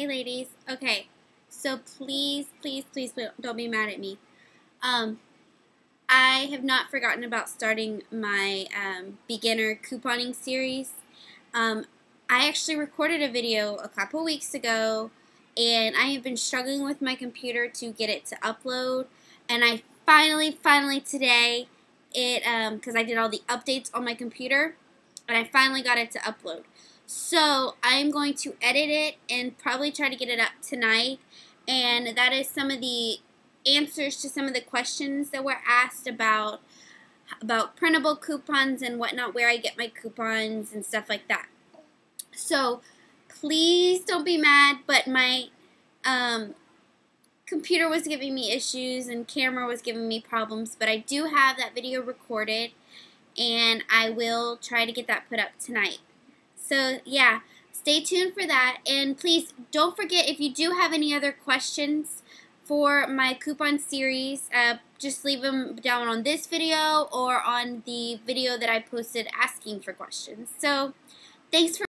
Hey ladies. Okay. So please, please, please don't be mad at me. Um, I have not forgotten about starting my um, beginner couponing series. Um, I actually recorded a video a couple weeks ago and I have been struggling with my computer to get it to upload and I finally, finally today it, because um, I did all the updates on my computer and I finally got it to upload. So I'm going to edit it and probably try to get it up tonight. And that is some of the answers to some of the questions that were asked about about printable coupons and whatnot, where I get my coupons and stuff like that. So please don't be mad, but my um, computer was giving me issues and camera was giving me problems, but I do have that video recorded and I will try to get that put up tonight. So yeah, stay tuned for that. And please don't forget if you do have any other questions for my coupon series, uh, just leave them down on this video or on the video that I posted asking for questions. So thanks for